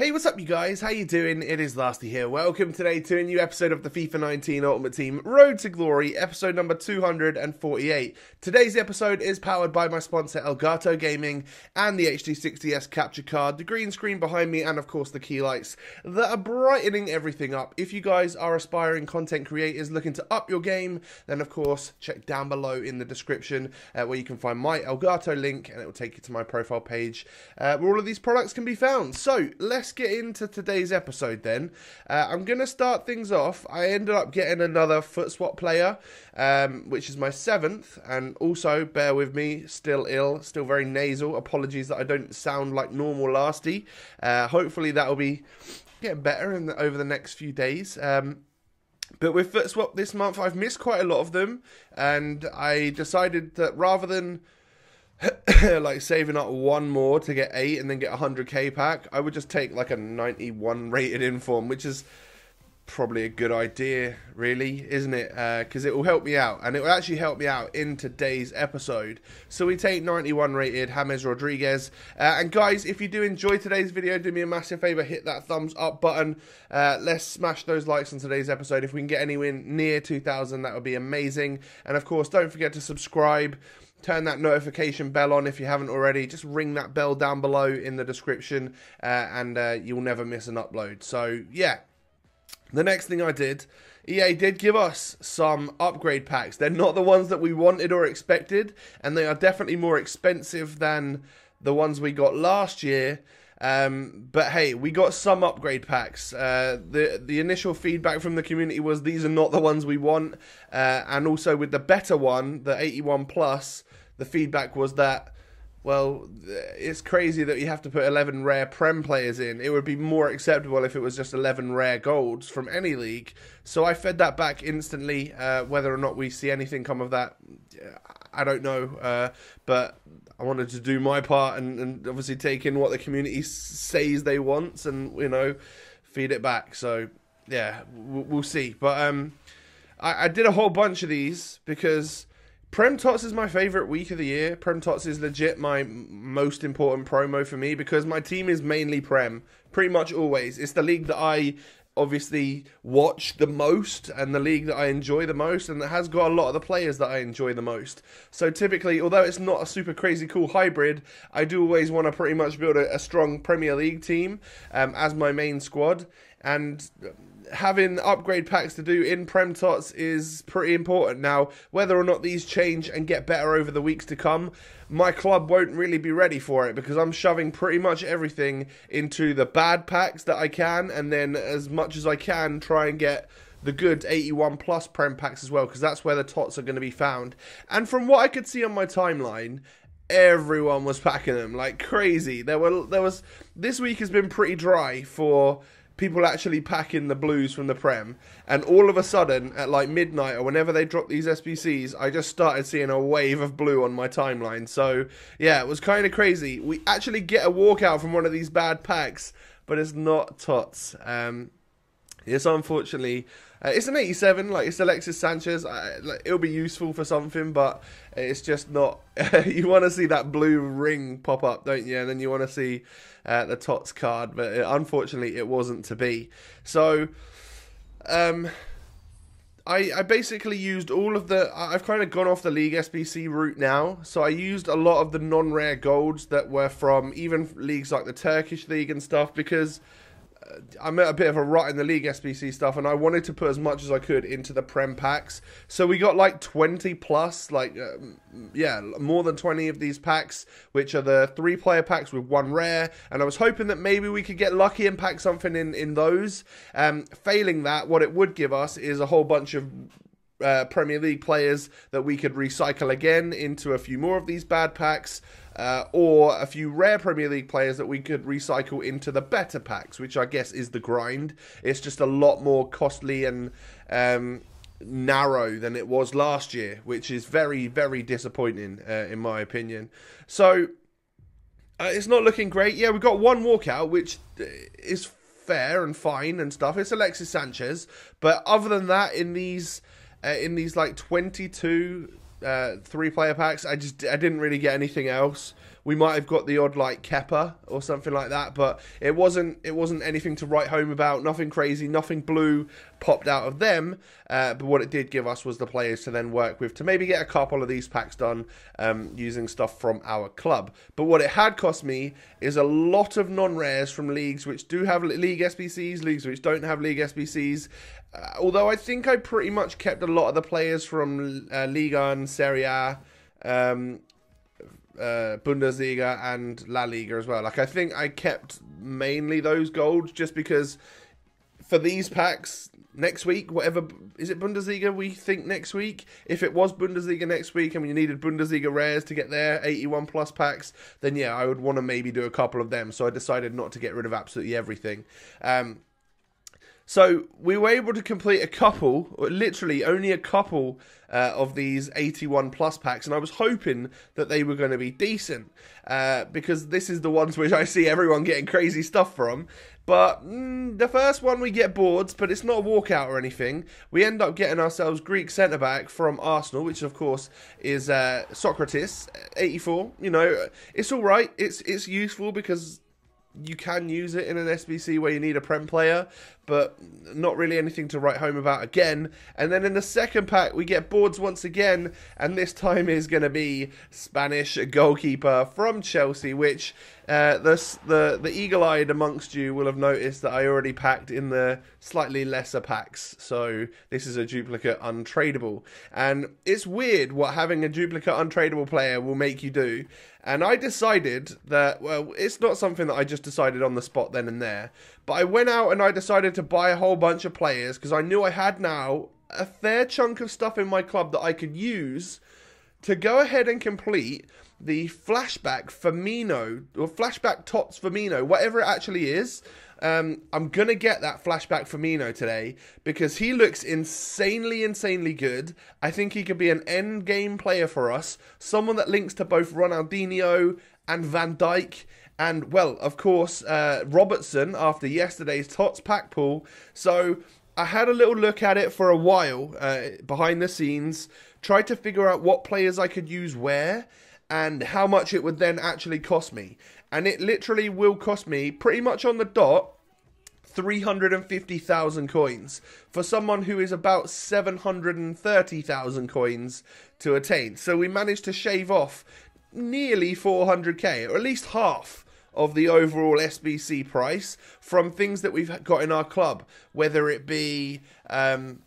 Hey, what's up, you guys? How you doing? It is Lasty here. Welcome today to a new episode of the FIFA 19 Ultimate Team Road to Glory, episode number 248. Today's episode is powered by my sponsor Elgato Gaming and the HD60S capture card, the green screen behind me, and of course the key lights that are brightening everything up. If you guys are aspiring content creators looking to up your game, then of course check down below in the description uh, where you can find my Elgato link, and it will take you to my profile page uh, where all of these products can be found. So let's let's get into today's episode then. Uh, I'm going to start things off. I ended up getting another foot swap player, um, which is my seventh. And also, bear with me, still ill, still very nasal. Apologies that I don't sound like normal lasty. Uh, hopefully, that will be getting better in the, over the next few days. Um, but with foot swap this month, I've missed quite a lot of them, and I decided that rather than like saving up one more to get eight and then get a 100k pack, I would just take like a 91 rated inform, which is probably a good idea, really, isn't it? Because uh, it will help me out, and it will actually help me out in today's episode. So we take 91 rated James Rodriguez. Uh, and guys, if you do enjoy today's video, do me a massive favor, hit that thumbs up button. Uh, let's smash those likes on today's episode. If we can get anywhere near 2,000, that would be amazing. And of course, don't forget to subscribe turn that notification bell on if you haven't already. Just ring that bell down below in the description, uh, and uh, you'll never miss an upload. So, yeah. The next thing I did, EA did give us some upgrade packs. They're not the ones that we wanted or expected, and they are definitely more expensive than the ones we got last year. Um, but hey, we got some upgrade packs. Uh, the the initial feedback from the community was these are not the ones we want, uh, and also with the better one, the 81 plus, the feedback was that well, it's crazy that you have to put 11 rare Prem players in. It would be more acceptable if it was just 11 rare golds from any league. So I fed that back instantly. Uh, whether or not we see anything come of that, I don't know. Uh, but I wanted to do my part and, and obviously take in what the community says they want and, you know, feed it back. So, yeah, we'll see. But um, I, I did a whole bunch of these because Prem Tots is my favorite week of the year. Prem Tots is legit my most important promo for me because my team is mainly Prem, pretty much always. It's the league that I obviously watch the most and the league that I enjoy the most, and it has got a lot of the players that I enjoy the most. So typically, although it's not a super crazy cool hybrid, I do always want to pretty much build a, a strong Premier League team um, as my main squad. And having upgrade packs to do in Prem Tots is pretty important. Now, whether or not these change and get better over the weeks to come, my club won't really be ready for it because I'm shoving pretty much everything into the bad packs that I can, and then as much as I can, try and get the good 81 plus Prem packs as well because that's where the tots are going to be found. And from what I could see on my timeline, everyone was packing them like crazy. There were there was this week has been pretty dry for people actually packing the blues from the Prem, and all of a sudden, at like midnight or whenever they drop these SBCs, I just started seeing a wave of blue on my timeline. So, yeah, it was kind of crazy. We actually get a walkout from one of these bad packs, but it's not Tots. Um, it's unfortunately uh, it's an 87, like it's Alexis Sanchez. like, it'll be useful for something, but it's just not. you want to see that blue ring pop up, don't you? And then you want to see uh, the Tots card, but it, unfortunately, it wasn't to be. So, um, I, I basically used all of the. I've kind of gone off the League SBC route now. So I used a lot of the non rare golds that were from even leagues like the Turkish League and stuff because I'm at a bit of a rut in the league SBC stuff, and I wanted to put as much as I could into the Prem packs. So we got like 20 plus, like uh, yeah, more than 20 of these packs, which are the three player packs with one rare. And I was hoping that maybe we could get lucky and pack something in in those. Um, failing that, what it would give us is a whole bunch of uh, Premier League players that we could recycle again into a few more of these bad packs uh, or a few rare Premier League players that we could recycle into the better packs, which I guess is the grind. It's just a lot more costly and um, narrow than it was last year, which is very, very disappointing, uh, in my opinion. So uh, it's not looking great. Yeah, we've got one walkout, which uh, is fair and fine and stuff. It's Alexis Sanchez, but other than that, in these uh, in these like 22 uh, three player packs. I just I didn't really get anything else, we might have got the odd like Kepa or something like that, but it wasn't it wasn't anything to write home about. Nothing crazy, nothing blue popped out of them. Uh, but what it did give us was the players to then work with to maybe get a couple of these packs done um, using stuff from our club. But what it had cost me is a lot of non rares from leagues which do have league SBCs, leagues which don't have league SBCs. Uh, although I think I pretty much kept a lot of the players from uh, Liga and Serie A. Um, uh, Bundesliga and La Liga as well. Like I think I kept mainly those golds just because for these packs next week, whatever is it Bundesliga we think next week. If it was Bundesliga next week and we needed Bundesliga rares to get there, 81 plus packs, then yeah, I would want to maybe do a couple of them. So I decided not to get rid of absolutely everything. Um, so we were able to complete a couple, literally only a couple uh, of these 81 plus packs, and I was hoping that they were going to be decent uh, because this is the ones which I see everyone getting crazy stuff from. But mm, the first one we get boards, but it's not a walkout or anything. We end up getting ourselves Greek centre back from Arsenal, which of course is uh, Sokratis, 84. You know, it's all right. It's it's useful because you can use it in an SBC where you need a Prem player, but not really anything to write home about again. And then in the second pack, we get boards once again, and this time is going to be Spanish goalkeeper from Chelsea, which uh, the, the, the eagle eyed amongst you will have noticed that I already packed in the slightly lesser packs. So this is a duplicate untradeable. And it's weird what having a duplicate untradeable player will make you do. And I decided that, well, it's not something that I just decided on the spot then and there. But I went out and I decided to buy a whole bunch of players because I knew I had now a fair chunk of stuff in my club that I could use to go ahead and complete the flashback Firmino or flashback Tots Firmino, whatever it actually is. Um, I'm gonna get that flashback Firmino today because he looks insanely, insanely good. I think he could be an end game player for us, someone that links to both Ronaldinho and Van Dijk. And well, of course, uh, Robertson after yesterday's Tots pack pool. So I had a little look at it for a while uh, behind the scenes, tried to figure out what players I could use where and how much it would then actually cost me. And it literally will cost me pretty much on the dot 350,000 coins for someone who is about 730,000 coins to attain. So we managed to shave off nearly 400k, or at least half of the overall SBC price from things that we've got in our club, whether it be um,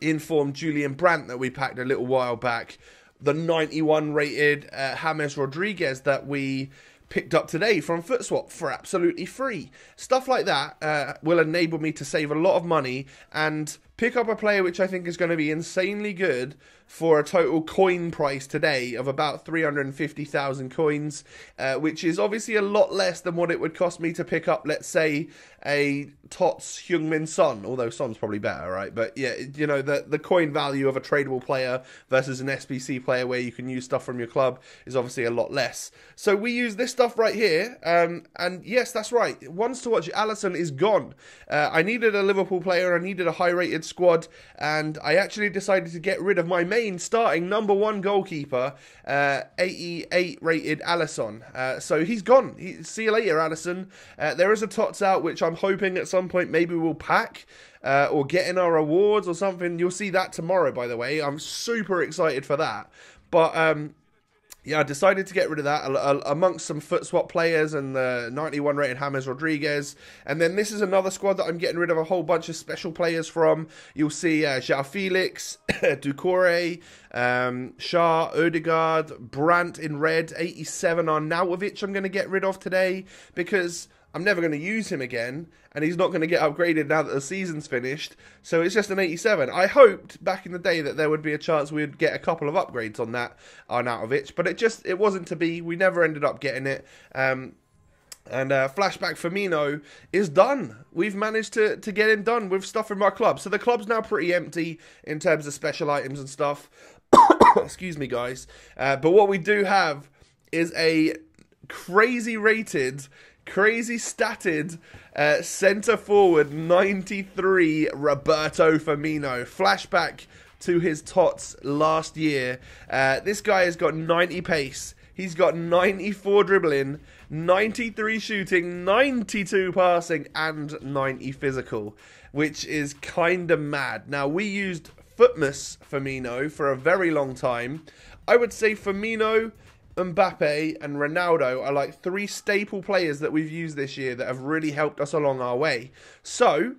informed Julian Brandt that we packed a little while back, the 91 rated uh, James Rodriguez that we picked up today from FootSwap for absolutely free. Stuff like that uh, will enable me to save a lot of money and pick up a player which I think is going to be insanely good for a total coin price today of about 350,000 coins, uh, which is obviously a lot less than what it would cost me to pick up, let's say, a Tots Heung-min Son, although Son's probably better, right? But yeah, you know, the, the coin value of a tradable player versus an SBC player where you can use stuff from your club is obviously a lot less. So we use this stuff right here, um, and yes, that's right. Ones to Watch, Alisson is gone. Uh, I needed a Liverpool player, I needed a high rated squad, and I actually decided to get rid of my main starting number one goalkeeper, uh, 88 rated Alisson. Uh, so he's gone. He, see you later, Alisson. Uh, there is a tots out, which I'm hoping at some point maybe we'll pack. Uh, or get in our awards or something. You'll see that tomorrow, by the way. I'm super excited for that. But um, yeah, I decided to get rid of that amongst some foot swap players and the 91 rated James Rodriguez. And then this is another squad that I'm getting rid of a whole bunch of special players from. You'll see uh, João Felix, Doucouré, um, Schär, Odegaard, Brandt in red, 87 Arnautovic I'm going to get rid of today because I'm never going to use him again, and he's not going to get upgraded now that the season's finished. So it's just an 87. I hoped back in the day that there would be a chance we'd get a couple of upgrades on that on Arnautovic, but it just it wasn't to be. We never ended up getting it. Um, and uh, flashback Firmino is done. We've managed to, to get him done with stuff from our club. So the club's now pretty empty in terms of special items and stuff. Excuse me, guys. Uh, but what we do have is a crazy rated crazy statted uh, centre forward 93 Roberto Firmino. Flashback to his tots last year. Uh, this guy has got 90 pace. He's got 94 dribbling, 93 shooting, 92 passing, and 90 physical, which is kind of mad. Now, we used Futmas Firmino for a very long time. I would say Firmino, Mbappe, and Ronaldo are like three staple players that we've used this year that have really helped us along our way. So,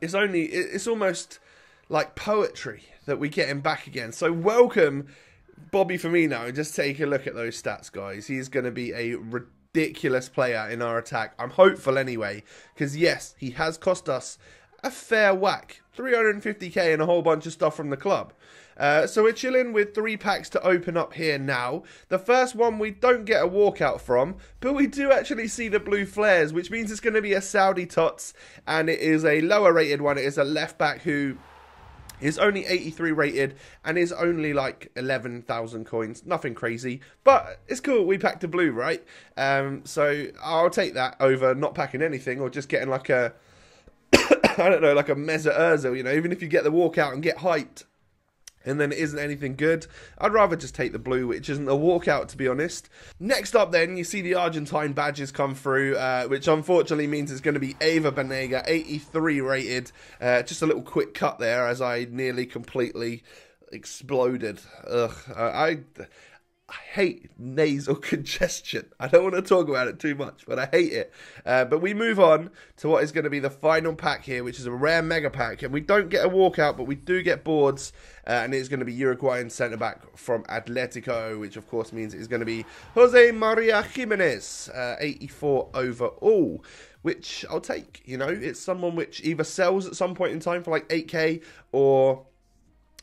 it's only, it's almost like poetry that we get him back again. So, welcome Bobby Firmino, and just take a look at those stats, guys. He's going to be a ridiculous player in our attack. I'm hopeful anyway, because yes, he has cost us a fair whack 350k and a whole bunch of stuff from the club. Uh, so we're chilling with three packs to open up here now. The first one we don't get a walkout from, but we do actually see the blue flares, which means it's going to be a Saudi Tots, and it is a lower rated one. It is a left back who is only 83 rated and is only like 11,000 coins. Nothing crazy, but it's cool. We packed a blue, right? Um, so I'll take that over not packing anything or just getting like a, I don't know, like a Mesut Ozil, you know, even if you get the walkout and get hyped and then it isn't anything good. I'd rather just take the blue, which isn't a walkout, to be honest. Next up, then, you see the Argentine badges come through, uh, which unfortunately means it's going to be Ever Banega, 83 rated. Uh, just a little quick cut there as I nearly completely exploded. Ugh, I, I hate nasal congestion. I don't want to talk about it too much, but I hate it. Uh, but we move on to what is going to be the final pack here, which is a rare mega pack. And we don't get a walkout, but we do get boards. Uh, and it's going to be Uruguayan centre back from Atletico, which of course means it's going to be Jose Maria Gimenez, uh, 84 overall. Which I'll take, you know, it's someone which either sells at some point in time for like 8k or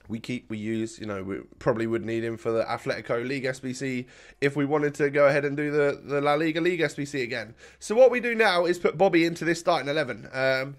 we keep we use you know we probably would need him for the Atletico League SBC if we wanted to go ahead and do the the La Liga League SBC again. So what we do now is put Bobby into this starting eleven. Um,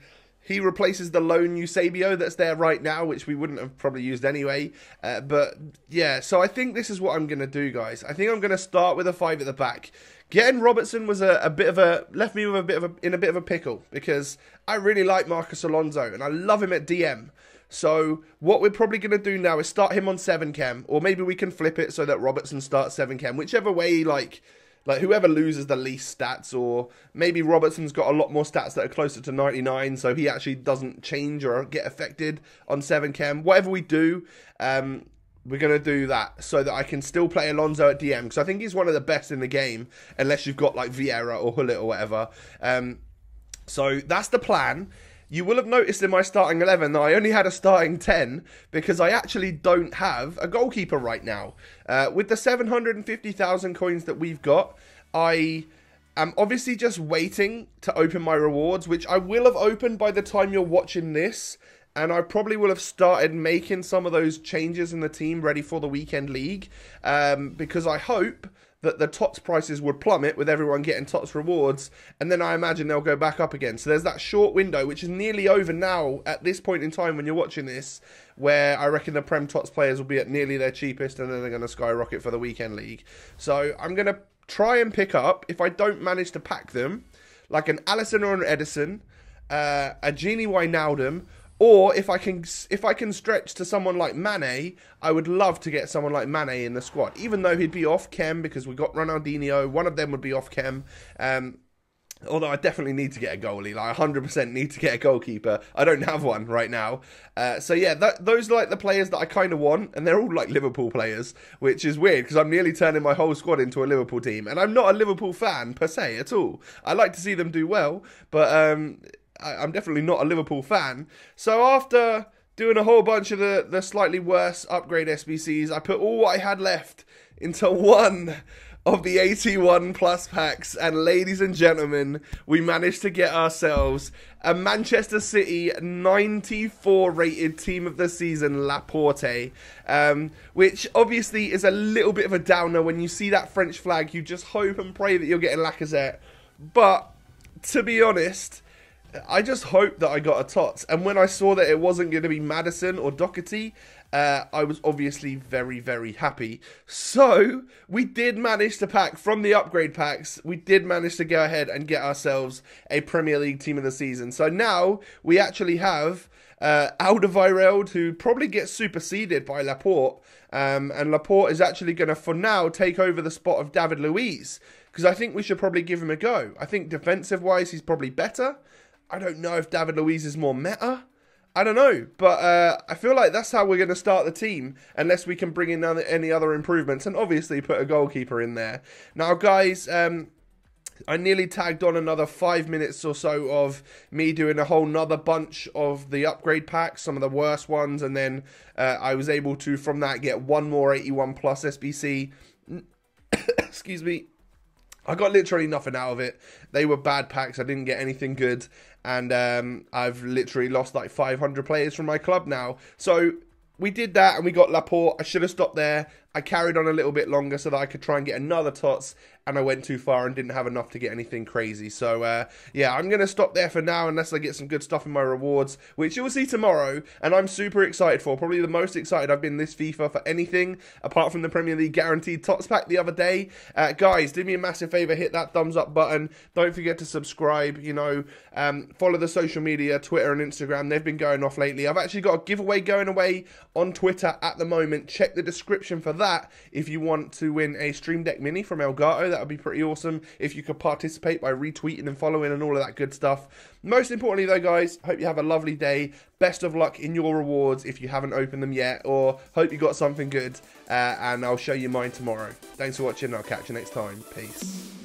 he replaces the loan Eusebio that's there right now, which we wouldn't have probably used anyway. Uh, but yeah, so I think this is what I'm going to do, guys. I think I'm going to start with a five at the back. Getting Robertson was a, a, bit of a left me with a bit of a in a bit of a pickle because I really like Marcos Alonso and I love him at DM. So what we're probably going to do now is start him on 7 chem, or maybe we can flip it so that Robertson starts 7 chem, whichever way, like, like whoever loses the least stats, or maybe Robertson's got a lot more stats that are closer to 99, so he actually doesn't change or get affected on 7 chem. Whatever we do, um, we're going to do that so that I can still play Alonso at DM, because I think he's one of the best in the game, unless you've got like Vieira or Gullit or whatever. Um, so that's the plan. You will have noticed in my starting 11 that I only had a starting 10 because I actually don't have a goalkeeper right now. Uh, with the 750,000 coins that we've got, I am obviously just waiting to open my rewards, which I will have opened by the time you're watching this. And I probably will have started making some of those changes in the team ready for the weekend league um, because I hope that the TOTS prices would plummet with everyone getting TOTS rewards, and then I imagine they'll go back up again. So there's that short window, which is nearly over now at this point in time when you're watching this, where I reckon the Prem TOTS players will be at nearly their cheapest, and then they're going to skyrocket for the weekend league. So I'm going to try and pick up, if I don't manage to pack them, like an Alisson or an Ederson, uh, a Gini Wijnaldum, or if I can if I can stretch to someone like Mane, I would love to get someone like Mane in the squad. Even though he'd be off chem because we got Ronaldinho, one of them would be off chem. Um, although I definitely need to get a goalie, like 100% need to get a goalkeeper. I don't have one right now. Uh, so yeah, that, those are like the players that I kind of want, and they're all like Liverpool players, which is weird because I'm nearly turning my whole squad into a Liverpool team, and I'm not a Liverpool fan per se at all. I like to see them do well, but um, I, am definitely not a Liverpool fan. So after doing a whole bunch of the, the slightly worse upgrade SBCs, I put all I had left into one of the 81 plus packs. And ladies and gentlemen, we managed to get ourselves a Manchester City 94 rated team of the season, Laporte. Um, which obviously is a little bit of a downer when you see that French flag. You just hope and pray that you're getting Lacazette. But to be honest, I just hope that I got a tots. And when I saw that it wasn't going to be Maddison or Doherty, uh, I was obviously very, very happy. So we did manage to pack from the upgrade packs. We did manage to go ahead and get ourselves a Premier League team of the season. So now we actually have uh, Alderweireld, who probably gets superseded by Laporte. Um, and Laporte is actually going to, for now, take over the spot of David Luiz because I think we should probably give him a go. I think defensive wise, he's probably better. I don't know if David Luiz is more meta. I don't know, but uh, I feel like that's how we're going to start the team, unless we can bring in any other improvements, and obviously put a goalkeeper in there. Now, guys, um, I nearly tagged on another five minutes or so of me doing a whole nother bunch of the upgrade packs, some of the worst ones, and then uh, I was able to, from that, get one more 81 plus SBC. Excuse me. I got literally nothing out of it. They were bad packs. I didn't get anything good. And um, I've literally lost like 500 players from my club now. So we did that and we got Laporte. I should have stopped there. I carried on a little bit longer so that I could try and get another tots, and I went too far and didn't have enough to get anything crazy. So, uh, yeah, I'm going to stop there for now unless I get some good stuff in my rewards, which you'll see tomorrow, and I'm super excited for. Probably the most excited I've been this FIFA for anything, apart from the Premier League Guaranteed Tots Pack the other day. Uh, guys, do me a massive favour, hit that thumbs up button. Don't forget to subscribe, you know, um, follow the social media, Twitter and Instagram. They've been going off lately. I've actually got a giveaway going away on Twitter at the moment. Check the description for that that if you want to win a Stream Deck Mini from Elgato. That would be pretty awesome if you could participate by retweeting and following and all of that good stuff. Most importantly, though, guys, hope you have a lovely day. Best of luck in your rewards if you haven't opened them yet, or hope you got something good. Uh, and I'll show you mine tomorrow. Thanks for watching. I'll catch you next time. Peace.